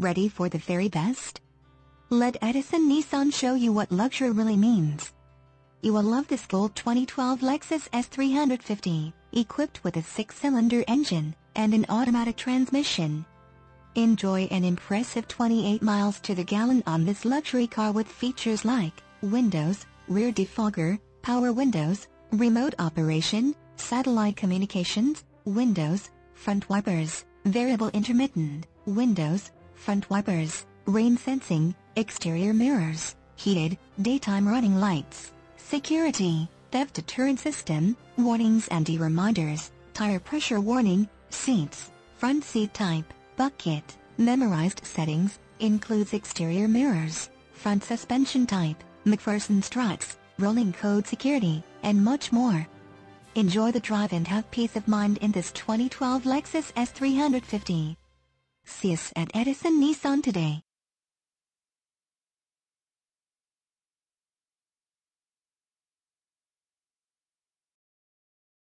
Ready for the very best? Let Edison Nissan show you what luxury really means. You will love this gold 2012 Lexus ES 350, equipped with a six-cylinder engine and an automatic transmission. Enjoy an impressive 28 miles to the gallon on this luxury car with features like windows, rear defogger, power windows, remote operation, satellite communications, windows, front wipers, variable intermittent, windows, front wipers, rain sensing, exterior mirrors, heated, daytime running lights, security, theft deterrent system, warnings anti-reminders, tire pressure warning, seats, front seat type, bucket, memorized settings, includes exterior mirrors, front suspension type, MacPherson struts, rolling code security, and much more. Enjoy the drive and have peace of mind in this 2012 Lexus ES 350. See us at Edison Nissan today.